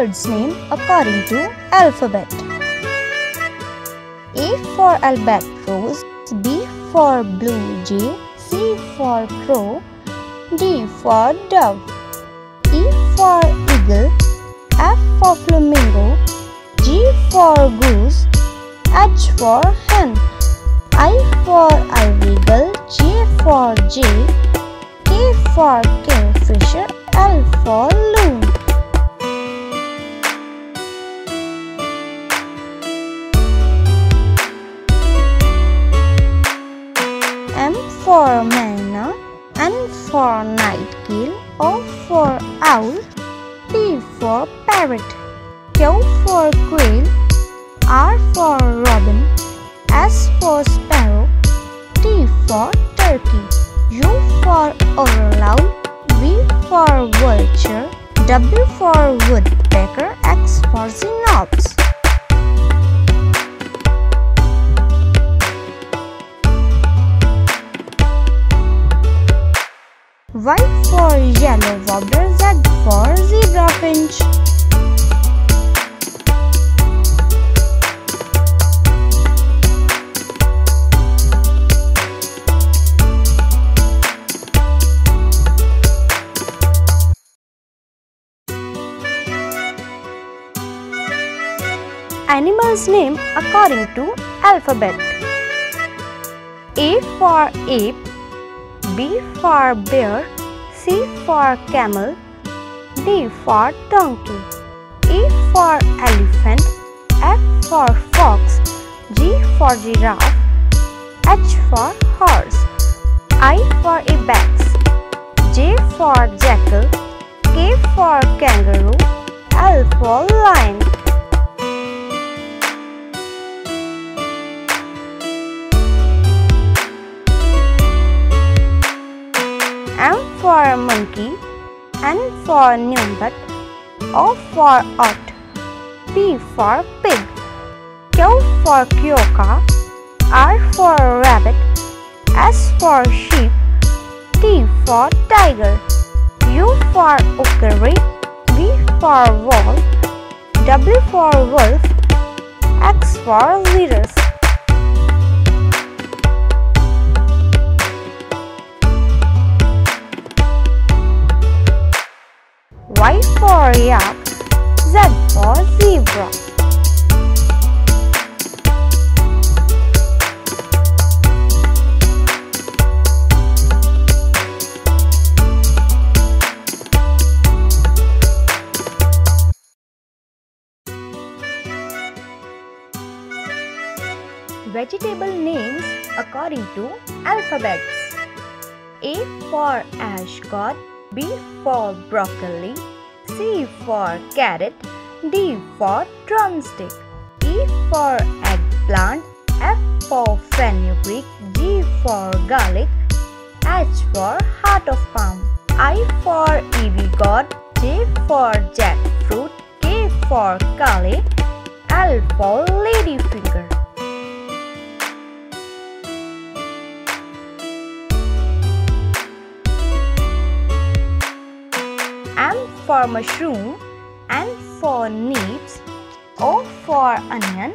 bird's name according to alphabet. A for albatross, B for blue jay, C for crow, D for dove, E for eagle, F for flamingo, G for goose, H for hen, I for ivory J for jay, K for for nightingale, O for owl, P for parrot, Q for quail, R for robin, S for sparrow, T for turkey, U for owl, V for vulture, W for woodpecker, X for xenops. Y for yellow warbler, Z for zebra finch. Animals name according to alphabet. A for ape, B for bear, C for camel, D for donkey, E for elephant, F for fox, G for giraffe, H for horse, I for ibex, J for jackal, K for kangaroo, L for lion. Monkey, N for numbat, O for otter, P for pig, Q for quokka, R for rabbit, S for sheep, T for tiger, U for uakari, V for wolf, W for wolf, X for xerus. Y for yak, Z for zebra. Vegetable names according to alphabets. A for ashcot, B for broccoli, C for carrot, D for drumstick, E for eggplant, F for fenugreek, G for garlic, H for heart of palm, I for ivy gourd, J for jackfruit, K for kale, L for ladyfinger. For mushroom, and for neeps, O for onion,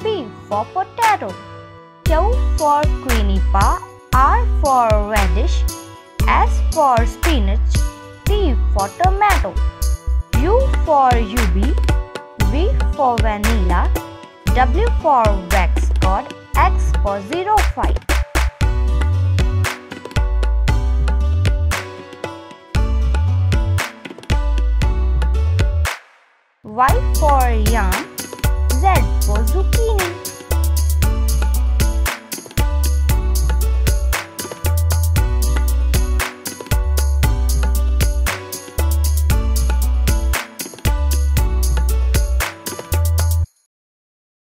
P for potato, Q for quinoa, R for radish, S for spinach, T for tomato, U for ubi, V for vanilla, W for wax gourd, X for zero five. Y for yam, Z for zucchini.